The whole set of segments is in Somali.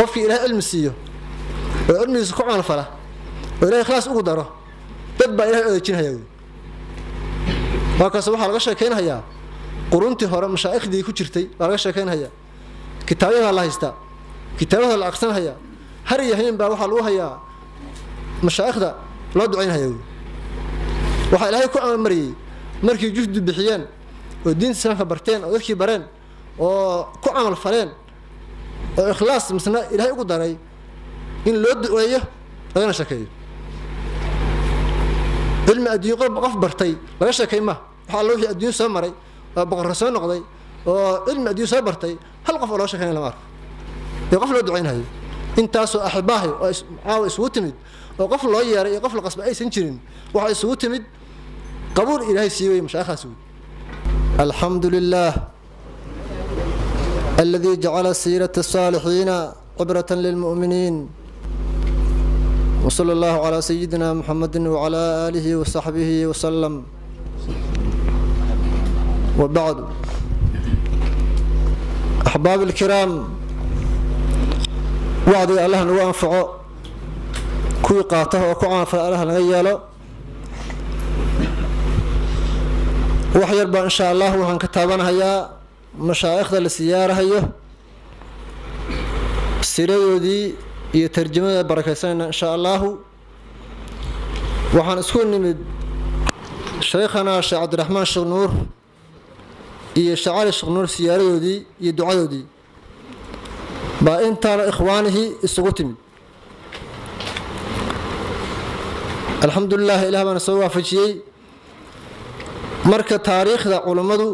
qofkii ilahay cilmi siiyo oo cilmigiisa ku camalfala oo ilahay khlaas ugu daro dad baa ilahay odeejinhaya markaas waxaa laga sheekaynhayaa quruntii hore mashaaikhdii ku jirtay baa laga sheekaynhayaa kitaabyada la haystaa kitaabada la aqsanhayaa har iyo habeen baa waxaa lagu hayaa mashaa'ikhda loo ducaynhaya waxaa ilaahay ku amarmariyey markii juhdi bixiyeen oo diinta islaamka barteen oo dadkii bareen oo ku camal faleen oo ikhlaas misna ilaahay ugu daray in loo duceeyo lagana sheekeeyo. Cilmi adduunyo qof bartay laga sheekay ma. Waxa alla wixii adduunyo soo maray oo boqorro soo noqday oo cilmi adduunyo soo bartay hal qof oo loo sheekeynaya lama arko. Ee qof loo ducaynhayo intaasoo axibaahay oo caawa isugu timid oo qof loo yeeray iyo qof la qasba aysan jirin waxaa isugu timid qabuul ilaahay sii wey mashaaikhdaas wey alxamdu lilah الذي جعل سيرة الصالحين عبرة للمؤمنين وصلى الله على سيدنا محمد وعلى آله وصحبه وسلم وبعد أحباب الكرام وعد الله نو أنفعه كوي قاته وكوعان فالله نغياله وحير إن شاء الله وهن كتابنا هيا mashaa'ikhda la siyaarahayo siradoodii iyo tarjamada barakaysanayna insha allahu. Waxaan isku nimid sheekhanaa sheekh cabdiraxmaan sheekh nuur iyo sheekh cali sheekh nuur siyaaradoodii iyo ducadoodii. Baa intaana ikhwaanihii isugu timid. Alxamdulilah ilah baana soo waafajiyey. Marka taariikhda culummadu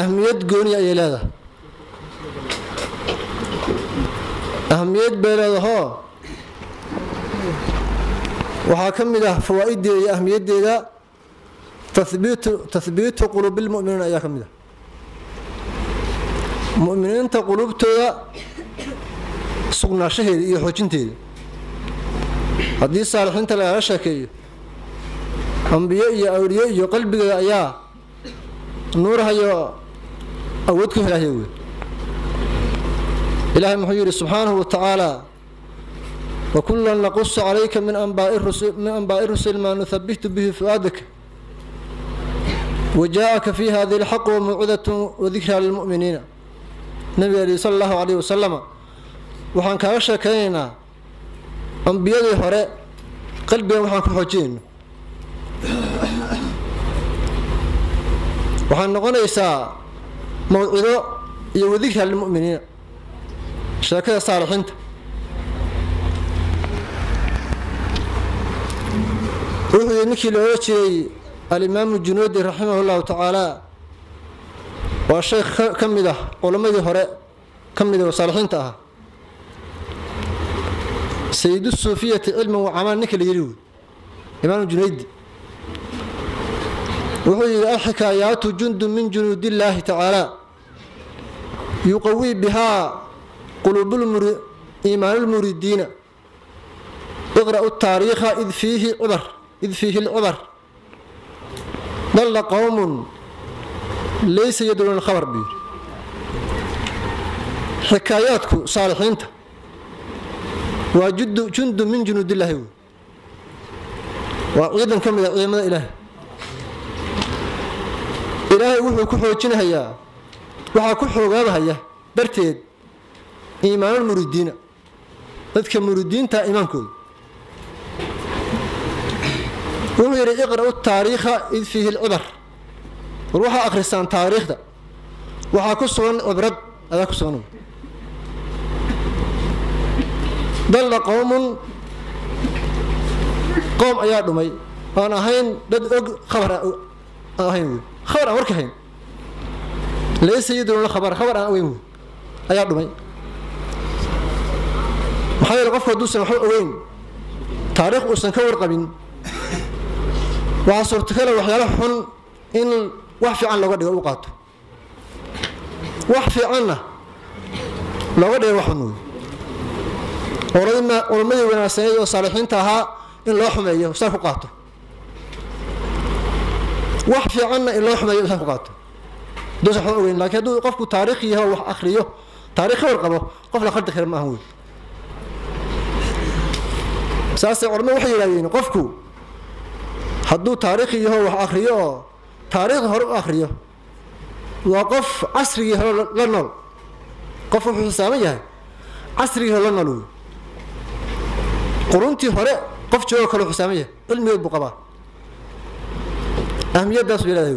ahmiyad gooniya ayay leedahay. Ahmiyad bay leedahoo waxaa ka mid ah fawaa-ideeda iyo ahmiyaddeeda tahbiitu quluubilmu'miniin ayaa ka mid ah. Mu'miniinta quluubtooda sugnaashaheeda iyo xoojinteeda haddii saalixiinta lagala sheekeeyo ambiyo iyo awliyo iyo qalbigeeda ayaa nuurahayo awood ku helahaya wey. Ilaahay muxuu yidhi subxaanahu wa tacaala wakulan naqusu calayka min anbaa'i rusul maa nuhabitu bihi fu'aadaka wajaa'aka fi hadihi alxaq wamawcidatun wadikraa lilmu'miniina. Nabiga yihi sala allahu calayhi wasalama waxaan kaaga sheekaynaynaa ambiyadii hore qalbigan waxaan ku xoojinayno. Waxay noqonaysaa mawcido iyo wadikra lilmu'miniina sheekada saalixiinta. Wuxuu yidhi ninkii loola jiray alimaamu junuudi raximah llahu tacaala waa sheekh ka mid ah culammadii hore ka mid ah saalixiinta ah. Sayidu suufiyati cilman wa ninka la yidhi wey imaamu junaydi wuxuu yidhi alxikaayaatu jundu min junuud illaahi tacaala. Yuqawii bihaa quluub iimaan lmuridiina iqra'u taariikha id fiihi lcibar dalla qowmun laysa yadruuna alkhabar buu yidhi. Xikaayaadku saalixiinta waa jundu min junuudillaahi wey waa ciidan ka mid a ciidamada ilaahay ilaahay wuxuu ku xoojinahayaa waxaa ku xoogaabahaya darteed iimaanul dadka muridiinta iimaankooda. Wuxuu yidhi iqra'u taariikha id fiihi lcibar war waxaa akhrisaan taariikhda. Waxaa ku sugan cibrad ayaa ku sugan. Dalla qowmun qoom ayaa dhumay. Aan ahayn dad og khabar aan ahayn wey khabar aan warka hayn laysa yadruuna khabar khabar aan ogeyn ayaa dhumay. Maxaa yeele qofku hadduusan waxba ogeyn taariikh uusan ka warqabin waxaa suurtakala waxyaalo xun in wax fiican looga dhigo u qaato. Wax fiicanna looga dhiga wax xun wey culamadii wanaagsaneed oo saalixiinta ahaa in loo xumeeyo saa ku qaato wax fiicanna in loo xumeeyo saa ku qaato. Haduusan waxba ogeyn lakiin hadduu qofku taariikh yaho wax akhriyo taarikh ka warqabo qof la khaldi kara ma ahan wey saasay culamadu waxay yidhahdeen qofku hadduu taariikh yaho wax akriyo oo taariikhda hore u akriyo waa qof casrigii hore la nool. Qof wuxuu xisaaban yahay casrigii hore la nool wey quruntii hore qof joogo kale xisaaban yahay cilmigeed buu qabaa ahmiyaddaas bay leedahay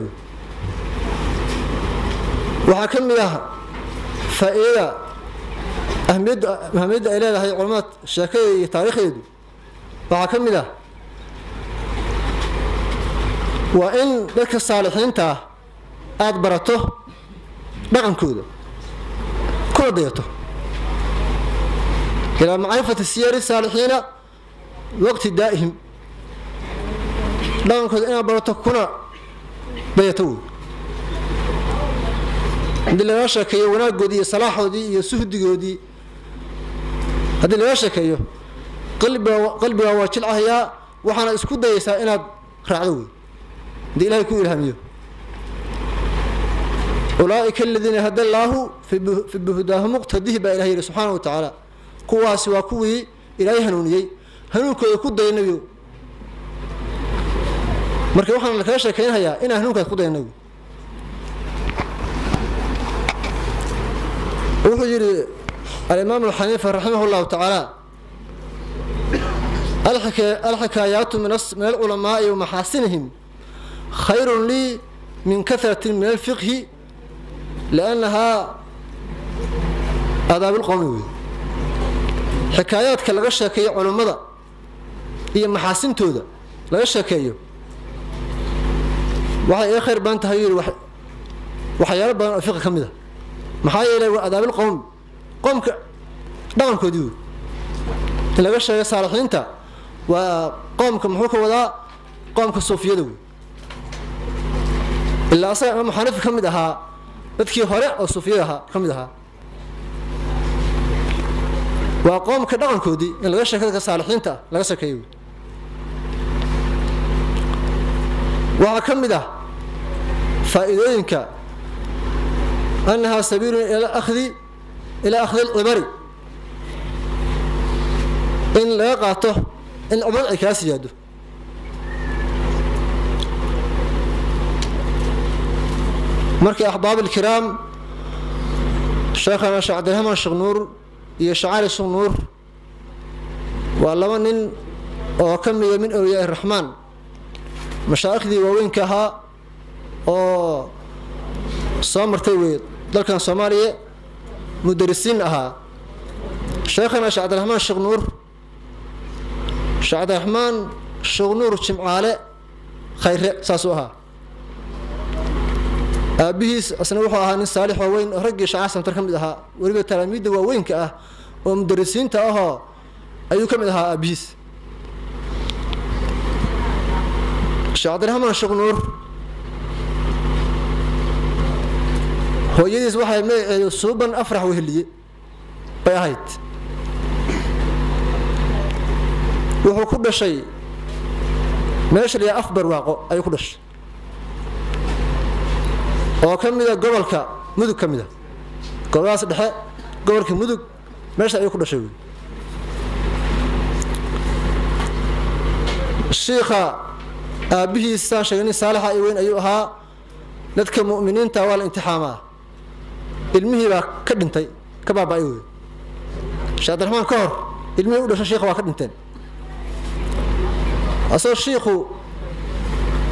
waxaa ka mid ah faa-iidada ahmiyadda ay leedahay culamada sheekadeeda iyo taariikhdeedu waxaa ka mid ah waa in dadka saalixiinta ah aada barato dhaqankooda kuna dayato. Ilaa macrifati siyari saalixiina waqti daa'ihim. Dhaqankooda inaad barato kuna dayato wey haddii laga sheekeeyo wanaagoodii iyo salaaxoodii iyo suhdigoodii haddii laga sheekeeyo qalbiga qalbiga waa jilcahayaa waxaana isku dayaysaa inaad raacdo wey. Haddii ilahay ku ilhaamiyo. Ulaaئika aladiina hada allaahu fi buhdaahu muqtadihi baa ilahay yihi subxaana wa tacaala kuwaasi waa kuwii ilaahay hanuuniyey. Hanuunkooda ku daya nebigo marka waxaan kaga sheekeynhayaa inaan hanuunkaas ku daya nebigo wuxuu yihi alimaam xaniifa raximah اllahu tacaala alxikaayaatu min alculamaai wa maxaasinihim khayru lii min kahrati min alfiqhi liannahaa adaabilqowmi wey xikaayaadka laga sheekeeyo culummada iyo maxaasintooda laga sheekeeyo waxay iga khayr badan tahay yidhi waxyaalo badan oo fiqi ka mid a maxaa yeelay waa adaabilqowmi qoomka dhaqankoodii wey in laga sheegay saalixiinta waa qoomka muxuu ka wadaa? Qoomka suufiyada wey ilaa asaga imaam xaniifi ka mid ahaa dadkii hore oo suufiyada ka mid ahaa. Waa qoomka dhaqankoodii in laga sheekay dadka saalixiinta ah laga sheekeeyo waxaa ka mid ah faa-iidooyinka annahaa sabiilun ila akhdi ilaa akhdi alcibari in laga qaato in cibrad kaa siyaado markii axbaab ilkiraam sheekhana sheekh cabdiraxmaan sheekh nuur iyo shacaali sheekh nuur waa laba nin oo ka mida min awliyaa iraxmaan mashaaikhdii waaweynka ahaa oo soo martay wey dalkan soomaaliya mudarisiin ahaa. Sheekhana sheekh cabdiraxmaan sheekh nuur sheekh cabdiraxmaan sheekh nuur jimcaale khayre saasuu ahaa. Aabihiis asna wuxuu ahaa nin saalix waaweyn oo raggii shacaa samtar ka mid ahaa. Weliba talaamiidda waaweynka ah oo mudarisiinta ahoo ayuu ka mid ahaa aabihiis. Sheekh cabdiraxmaan sheekh nuur hooyadiis waxay magaceedu suuban afrax weheliye bay ahayd. Wuxuu ku dhashay. Meesha layaa af barwaaqo ayuu ku dhashay. Oo ka mida gobolka mudug ka mida goboladaas dhexe gobolka mudug meesha ayuu ku dhashay wey shiikha aabbihiis saan sheegay nin saalixa i weyn ayuu ahaa. Dadka mu'miniinta waa la imtixaamaa ilmihii baa ka dhintay ka baaba-ay wey sheekh abdiraxmaan ka hor ilmihii u dhashay shiikha waa ka dhinteen. Asagoo shiikhu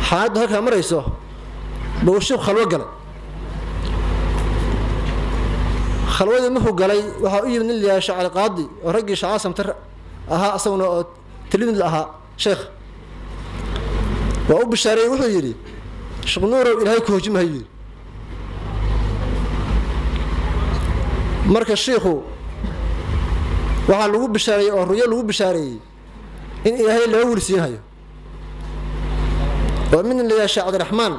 xaaladdu halkaa marayso buu shiikhu khalwo galay. Khalwadii markuu galay waxaa u yimid nin layahay shacali qaadi oo raggii shacaa samtar ahaa asaguna oo tilmid la ahaa sheekh waa u bishaareeyey wuxuu yidhi sheekh nuurow ilaahay ku hojimahayu yidhi marka shiikhu waxaa lagu bishaareeyey oo ruyo lagu bishaareeyey in ilaahay laga wilsiinhayo oo midna la yahay sheekh cabdiraxmaan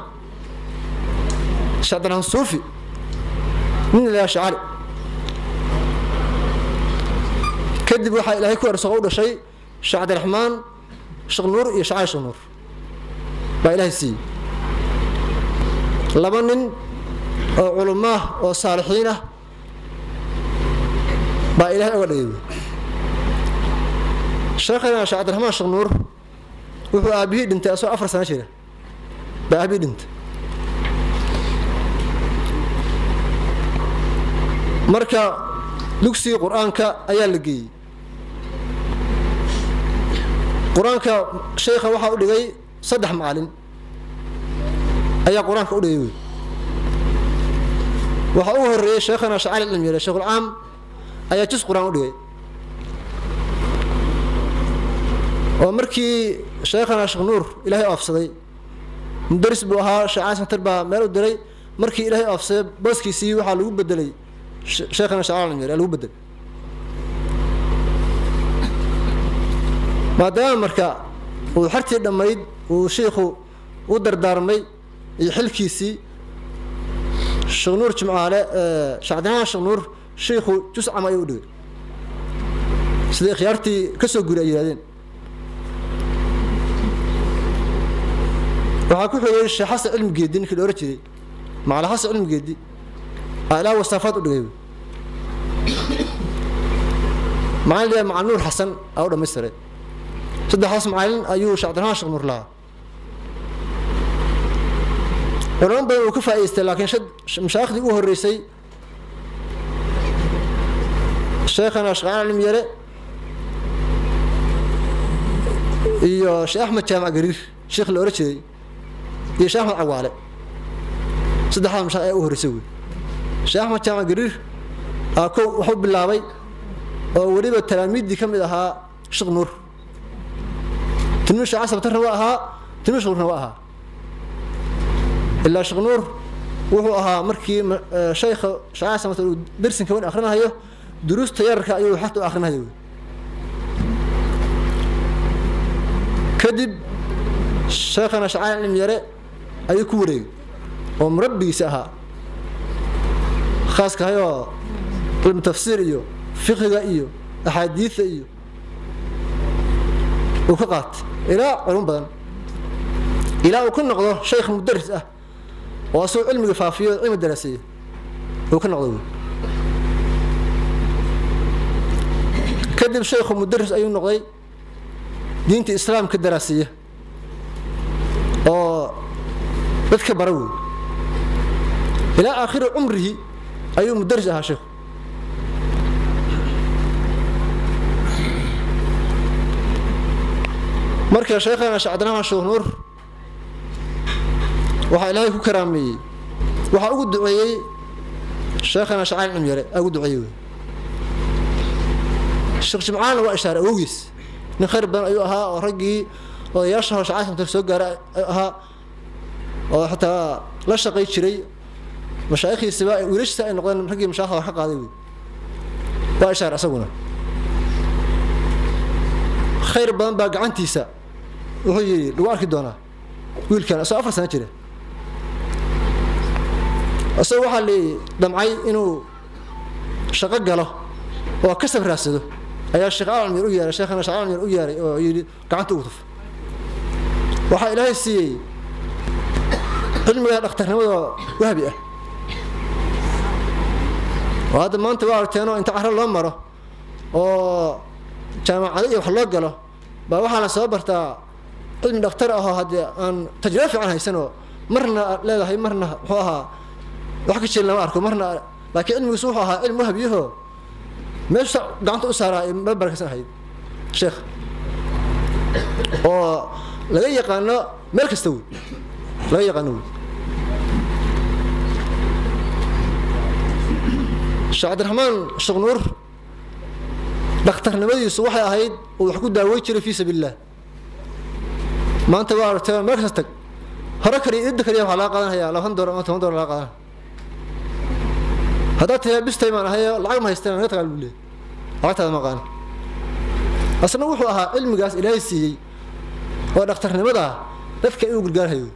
sheekh cabdiraxmaan suufi midna la yahay sheekh cali kadib waxaa ilaahay ku ersaqo u dhashay sheekh cabdiraxmaan sheekh nuur iyo sheekh cali sheekh nuur. Baa ilaahay siiyey. Laba nin oo culummaah oo saalixiin ah baa ilaahay oga dhigay. Sheekhana sheekh cabdiraxmaan sheekh nuur wuxuu aabihii dhintay asagoo afar sano jira. Baa aabihii dhintay. Marka dugsigii qur'aanka ayaa la geeyey. Qur'aanka sheekha waxaa u dhigay saddex macalin ayaa qur'aanka u dhigay. Wey waxaa ugu horeeyey sheekhana shacali cilmiyele sheekhulcaam ayaa jus qur'aan u dhigay. Oo markii sheekhana sheekh nuur ilaahay oofsaday. Mudaris buu ahaa sheekh cali santar baa meel u diray. Markii ilaahay oofsaday booskiisii waxaa lagu bedelay sheekhana shacali cilmiyele lagu bedelay maadaama marka uu xartii dhammayd uu shiikhu u dardaarmay iyo xilkiisii sheekh nuur jimcaale sheekh cabdiraxmaan sheekh nuur shiikhu juscam ayuu dhigay sida ikhyaartii ka soo guri ay waxaa ku xigay sheekh xasan cilmi geedi ninkii la jiray. Macala xasan cilmi geedi. Aa ilaa wasaafaad u dhigay macalin liyaa macal nuur xasan aa u dhamaystiray saddexdaas macalin ayuu sheekh sheekh nuur lahaa. Culamo badan uu ka faa'idaystay laakiin mashaayikhdii ugu horreysay sheekhana sheekh cali cilmi yare iyo sheekh axmed jaamac gariir sheekh la ohan jiray iyo sheekh axmed cawaale. Saddexdaas mashaayik ayaa u horreysay wey sheekh axmed jaamac gariir aa kow waxu bilaabay oo weliba talaamiiddii ka mid ahaa sheekh nuur. Tilmiid sheekh casabtarna waa ahaa tilmiid sheekh nuurna waa ahaa. Ilaa sheekh nuur wuxuu ahaa markii sheekha sheekh casabtar uu dersinka weyn akhrinahayo duruusta yararka ayuu xagta u akhrinahayo wey kadib sheekhana shacaan cilmi yare ayuu ku wareegay. Oo murabbigiisa ahaa khaaska hayoo cilmu tafsiir iyo fiqiga iyo axaadiida iyo uu ka qaatay. Ilaa culum badan. Ilaa uu ka noqdo sheekh mudaris ah oo asagoo cilmiga faafiyo cilmi daraaseeya uu ka noqdo. wey kadib sheekhu mudaris ayuu noqday diinta islaamka daraaseeya oo dadka bara wey ilaa aakhiri cumrihi ayuu mudaris ahaa sheekhu marka sheekhana sheekh cabdiraxmaan sheekh nuur waxaa ilaahay ku karaameeyey waxaa ugu duceeyey sheekhana shacaan cilmi yare aa ugu duceeyey wey sheekh jimcaanna waa ishaaray awowgiis nin khayr badan ayuu ahaa oo raggii odayaasha hore shacaan samtar soo gaaray ahaa oo xataa la shaqay jiray. Mashaayikhiisiba wiilashiisa ay noqdeen raggii mashaayikha wax ka qaaday wey waa ishaaray asaguna. Khayr badan baa gacantiisa wuxuu yidhi lagu arki doonaa wiilkan isagoo afar sano jira. Isagoo waxaa la damcay inuu shaqo galo oo ka sabraadsado ayaa sheekh alcamir u yeeray sheekhana sheekh alcamir u yeeray oo yidhi gacanta ugu tuf. Waxaa ilaahay siiyey cilmiga dhakhtarnimadoo wahbi ah. Oo hadda maanta waa aragteenoo inta caro loo maro oo jaamacado iyo wax loo galo baa waxaa la soo bartaa cilmi dhakhtar ahoo haddee aan tajribo fiican haysanoo marna leedahay marna muxuu ahaa wax ka jirin lama arko marna laakiin cilmigiisu wuxuu ahaa cilmi wahabyaho meesha gacanta u saaraa ma barakaysan ahayd sheekh oo laga yaqaano meel kasta wey laga yaqaano wey sheekh cabdiraxmaan sheekh nuur dhakhtarnimadiisu waxay ahayd uu wax ku daawey jiray fii sabiil illah maanta waa aragtay meel kasta tag. Hore kaliya idda kaliya waxaa laga qaadanhayaa labaatan doolar ama toban doolar laga qaadanaya haddaad tahay bistay maan ahayo lacag ma haysteen naga tagaa bule lacagtaada ma qaani asna wuxuu ahaa cilmigaas ilaahay siiyey. Oo dhakhtarnimada dadka inuu gargaarhayo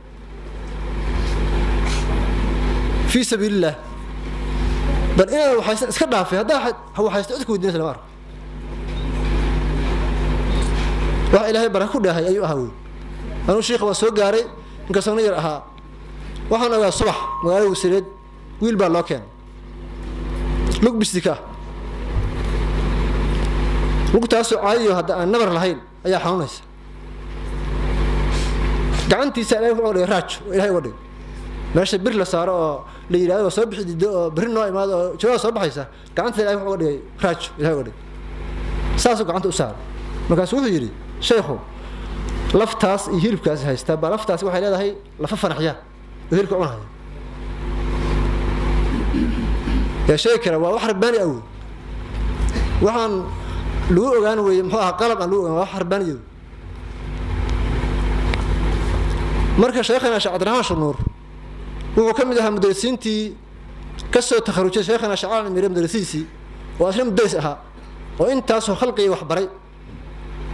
fii sabiilillaah bal inaad waxaysan iska dhaafay haddaa waxaysta cid ku weydiinaysa lama arko. Wax ilaahay baraka ku dheehay ayuu ahaa wey anuu shiikha waa soo gaaray inkastoo na yar ahaa. Waxaan ogaa subax magaalada wasiireed wiil baa loo keenay lug bisdika ah lugtaasoo caadiyo hadda aan nabar lahayn ayaa xanuunaysa. Gacantiisa ilahay wuxuu dhigay raaj oo ilahay uga dhigay meesha bir la saaro oo la yidhahdo waa soo bixi dido oo beri noo imaado oo jawaab soo baxaysa gacanta ilahay wuxuu uga dhigay raaj ilahay uga dhigay saasuu gacanta u saaray markaasu wuxuu yidhi sheekhu laftaas iyo hilibkaasi haystaa baa laftaasi waxay leedahay lafa fanaxya oo hilibka cunahaya yaa sheegi kara waa wax rabbaani awood waxaan lagu ogaan weeye muxuu ahaa qalab aan lagu ogaan waa wax rabbaaniya wey marka sheekhana sheekh cabdiraxmaan shanuur wuxuu ka mid ahaa mudarisiintii ka soo takharujay sheekhana shacaan mire mudarisiisii oo asna mudaris ahaa oo intaasoo khalqiga wax baray.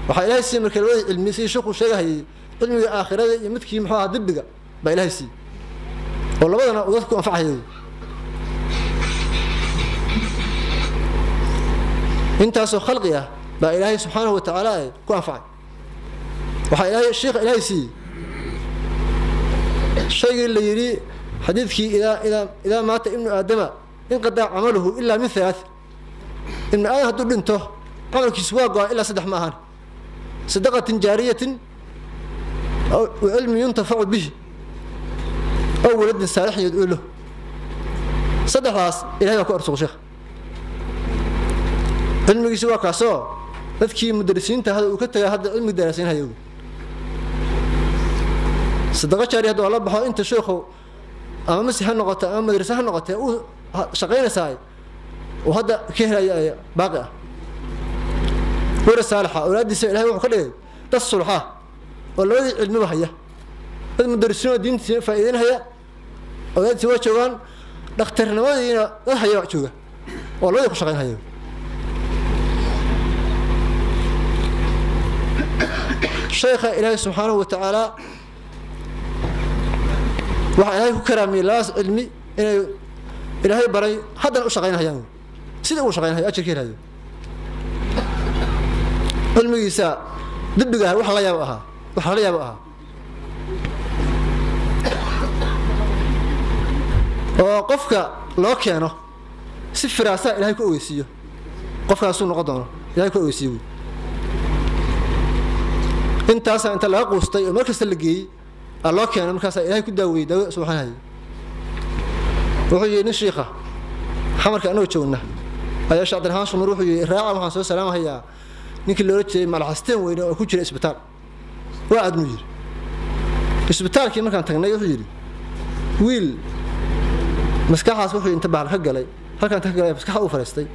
Waxaa ilahay siiyey marka labadii cilmi sidii sheekuu sheegahayay cilmiga aakhirada iyo midkii muxuu ahaa dibbiga baa ilahay siiyey. Oo labadana uu dadka ku intaasoo khalqi ah baa ilaahay subxaanahu watacaala ku anfacay. Waxaa sheikha ilaahay siiyey. Shaygii la yidhi xadiidkii idaa maata ibnu aadama inqadaa camaluhu ilaa min halaath ibnu aadam hadduu dhinto camalkiisu waa go-a ilaa saddex ma ahan. Sadaqatin jaariyatin cilmin yuntafacu bihi aw waladin saalixin yadcuu lahu saddexdaas ilahay baa ku arsuqo sheekha cilmigiisi waa kaasoo dadkii mudarisiinta hada uu ka tagaa hadda cilmiga daraasiinhayo sadaqo jaari hadda waa baxo inta sheekhu ama masjid ha noqote ama madrase ha noqotee uu shaqaynaysaay uu hadda ka helaya baaqi ah. Wera saalixa awlaaddiisa ilahay wuxuu ka dhigay dad sulxa oo labadii cilmiba haya. Dad mudarisiinoo diintiisa faa'iideynhaya awlaaddiisa waa joogaan dhakhtarnimadiina dad haya jooga oo labadii ku shaqaynhaya sheekha ilaahay subxaanahu wa tacaala waxaa ilaahay ku karaamiyey labadaas cilmi inay ilaahay baray haddana u shaqaynhayaan sida uu shaqaynhayo ajarka helayo cilmigiisa dibbiga ah wax la yaabo ahaa wax lala yaabo ahaa oo qofka loo keeno si firaasaa ilahay ku ogeysiiyo. Qofkaasuu noqon doono ilahay ku ogeysiiyo wy intaasaa inta laga quustay oo mar kasta la geeyey aa loo keenay markaasaa ilahay ku daaweeyey daawo subaxanhaya wuxuu yihi nin shiikha xamarka anagoo joogna. Ayaa sheekh abdiraxmaan shumur wuxuu yihi raaca waxaan soo salaamahayaa ninkii loola jeeday malaxasteen weyne oo ku jira isbitaal. Waa aadmuu yidhi. Isbitaalkii markaan tagnay wuxuu yidhi wiil maskaxaas wuxuu inta bahal ka galay. Halkaan inta ka galay maskaxa uu fariistay.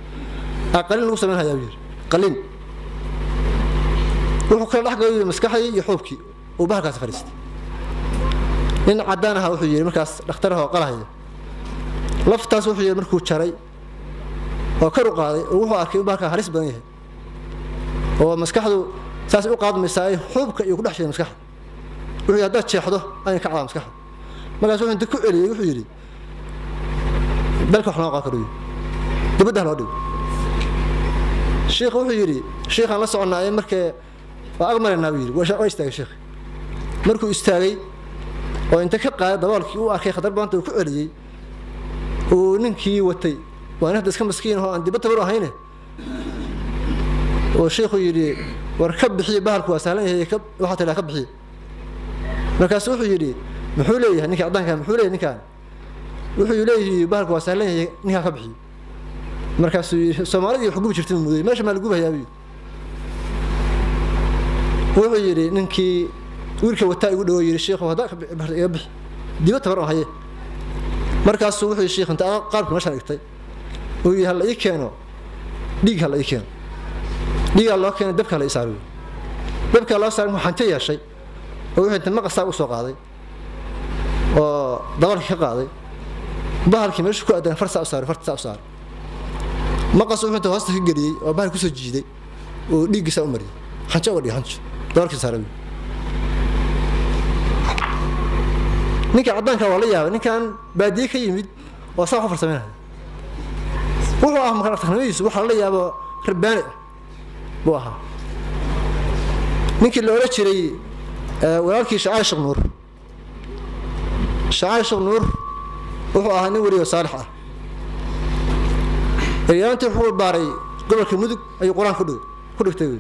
Aa qalin lagu samayn hayaa buu yidhi. Qalin wuxuu kala dhex galay maskaxdii iyo xoobkii uu bahalkaasi fariistay nin caddaan ahaa wuxuu yidhi markaas dhakhtar ahoo qalahaya laftaas wuxuu yidhi markuu jaray oo kar u qaaday oo wuxuu arkay in bahalkaa halis badan yahay. Oo maskaxdu saasay u qaadmaysaa ay xuubka iyo ku dhex jiray maskaxda. Wuxuu yidhi haddaad jeexdo ayan ka cadaa maskaxda. Markaas wuxuu inta ku celiyey wuxuu yidhi dalka wax loo qaa karo dibadda loo dhigo. Shiikh wuxuu yidhi shiikhaan la soconnaaye markee waa ag maraynaa buu yidhi waa istaagay sheekh markuu istaagay oo inta ka qaaday daboolkii uu arkay khatar badanta uu ku celiyey uu ninkii watay waa nin hadda iska maskiin oo aan dibadda baru ahayne oo sheikhu yidhi war ka bixiye bahalku waa sahlan yahay waxaa tidhaa ka bixiye markaasu wuxuu yidhi muxuu leeyahay ninka caddaanka muxuu leeyahay ninkaan wuxuu leeyahay bahalku waa sahlan yahay ninkaa ka bixiye markaasuu yidhi soomaalidii wax gubi jirtay muday meesha maa lagubahayaa buu wuxuu yidhi ninkii wiilka wataa igu dhawo yidhi sheikhu haddaa iga bixi. Diba tabar haye markaasuu wuxuu sheikh inta qaabka meeshaan dhigtay uu yidhi hala ii keeno dhiig hala ii keeno dhiigaa loo keenay dabka hala ii saaro loo saaray muxuu xanto yeeshay oo wuxuu inta maqasaa u qaaday oo dabalkii ka qaaday. Bahalkii meeshu ku adan farsaa u saaray saaray maqas wuxuu inta hoosta ka geliyey oo bahal ku soo jiiday oo dhiiggiisaa u mariyay xanjo uga dhigay xanjo ninka caddaanka waa la yaabay. Ninkan baadiye ka yimid oo saa wax farsameynaya wuxuu ah maqnimadiisu waxaa la yaabo rabbaani buu ahaa. Ninkii la odhan jiray walaalkii shacaali sheekh nuur. Shacaali sheekh nuur wuxuu ahaa nin weliyo saalix ah. Eryaantii wuxuu baaray gobolka mudug ayuu qur'aan ku ku dhigtay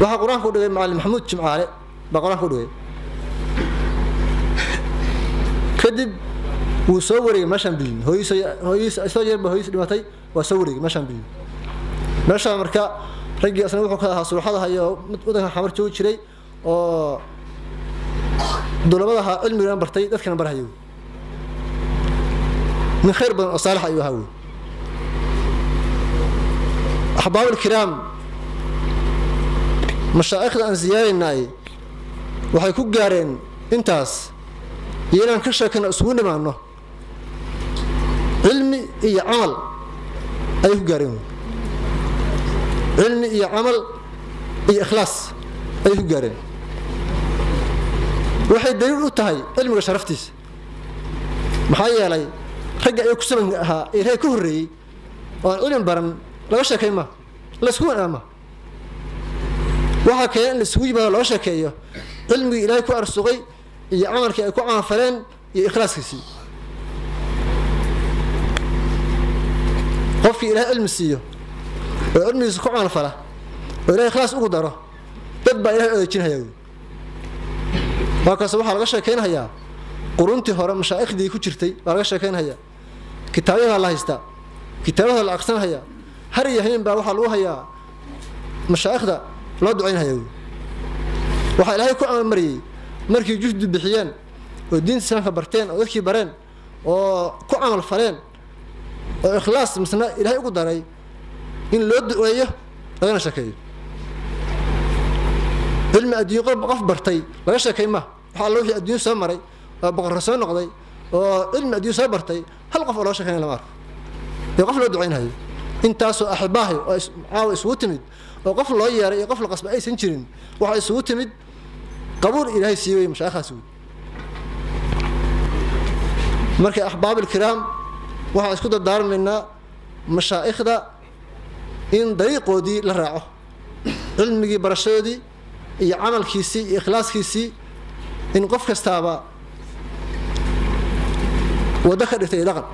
waxaa qur'aanka u dhigay macalin maxamuud jimcaale. Baa qur'aanka u dhigay. Kadib wuu soo wareegay meeshaan bilin. Hooyiis hooyiis isoo yarba hooyiis dhimatay waa soo wareegay meeshaan bilin. Meeshaa marka raggii asna wuxuu ka ahaa suuxadaha iyo wadankan xamar joogi jiray oo dulamadaha cilmigana bartay dadkana barhaya min khayr badan oo saalix ayuu ahaa wey. Axbaab alkiraam mashaa'ikhda aan siyaaraynaay waxay ku gaareen intaas iyo inaan ka sheekano isugu nimaano cilmi iyo camal ayay ku gaareen. Cilmi iyo camal iyo ikhlaas ayay ku gaareen. Waxay daliil u tahay cilmiga sharaftiisa. Maxaa yeelay ragga ay ku sabanka ahaa ee reer ka horreeyey oo aan cilmi baran laga sheekay ma la isku wanaa ma waxaa keena in la isugu yimaado loo sheekeeyo cilmigii ilaahay ku arsuqay iyo camalkii ay ku camalfaleen iyo ikhlaaskiisii. Qofkii ilahay cilmi siiyo oo cilmigiisa ku camalfala oo ilahay ikhlaas ugu daro dad baa ilahay odeejinhaya markaas waxaa laga sheekeynhayaa quruntii hore mashaaikhdii ku jirtay baa laga sheekeynhayaa kitaabyada la haystaa kitaabada la aqsanhayaa har iyo habeen baa waxaa lagu hayaa mashaa'ikhda loo ducaynhaya wey waxaa ilaahay ku amalmariyey markii juhdi bixiyeen oo diinta islaamka barteen oo dadkii bareen oo ku camal faleen oo ikhlaas misna ilaahay ugu daray in loo duceeyo lagana sheekeeyo. Cilmi adduunye qof bartay laga sheekay ma. Waxa alla wixii adduunye soo maray oo boqorro soo noqday oo cilmi adduunye soo bartay hal qof oo loo sheekeynaya lama arko. Dee qof loo ducaynhayo intaasoo axibaahay oo caawa isugu timid oo qof loo yeeray iyo qof la qasba aysan jirin waxaa isugu timid qabuul ilaahay sii wey mashaaikhdaas wey marka axbaab ilkiraam waxaan isku dardaarmaynaa mashaa'ikhda in dariiqoodii la raaco cilmigii barashadoodii iyo camalkiisii iyo ikhlaaskiisii in qof kastaaba waddo ka dhigtay dhaqan.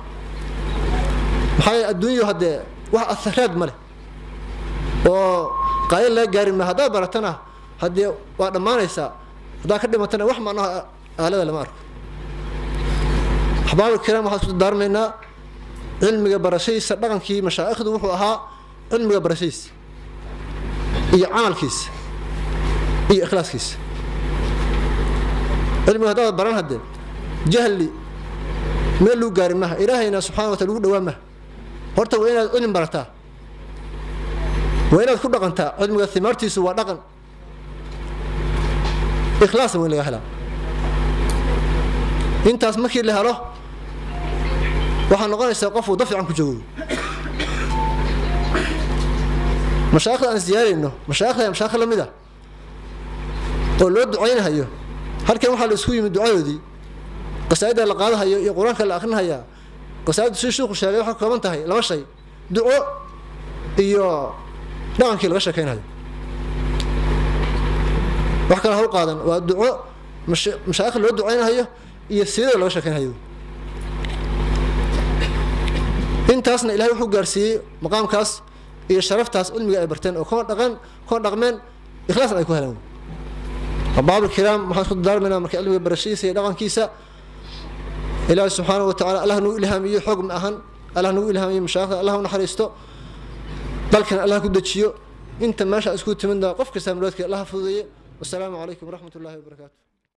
Maxaa adduunyo haddee wax aharaad ma leh oo qaayad laga gaari ma haddaad baratana? Haddee waa dhammaanaysaa haddaad ka dhimatana wax macnaha aalada lama arko. Axbaab kiraam waxaan isku dardaarmaynaa cilmiga barashadiisa dhaqankii mashaa'ikhdu wuxuu ahaa cilmiga barashadiisa iyo camalkiisa iyo ikhlaaskiisa. Cilmiga haddaad baran haddee jahli meel lagu gaari maha ilaahayna subxana wa taala lagu dhawaa maha horta waa inaad cilmi barataa waa inaad ku dhaqantaa cilmiga himaartiisu waa dhaqan. Ikhlaasna waa in laga helaa. Intaas markii la helo waxaa noqonaysaa qof waddo fiican ku joogo. Mashaayikhda aan siyaarayno mashaayikhda mashaayikh la mid a oo loo ducaynahayo. Halkan waxaa la isku yimid ducadoodii. Qasaa'idda la qaadahayo iyo qur'aanka la akrinhayaa qasaa'iddu si shuuku sheegay waxay ka kooban tahay laba shay. Duco iyo dhaqankii laga sheekeynhayo wax kale ha u qaadan waa duco mashaayikh loo ducaynahayo iyo siirada laga sheekeynhayo intaasna ilahay wuxuu gaarsiiyey maqaamkaas iyo sharaftaas cilmiga ay barteen oo kuma dhaqan kuma dhaqmeen ikhlaasna ay ku heleen. Abaab kiraam waxaan isku dardaarmaynaa marka cilmiga barashadiisa iyo dhaqankiisa ilaahi subxaanahu wa tacala allah nagu ilhaamiyo xoog ma ahan allah nagu ilhaamiyo mashaayikhda allah u naxariisto dalkana allah ku dejiyo inta meesha isku timidna qof kasta muloodka allah fududeeye wasalaamu calaykum waraxmat ullahi wabarakaatu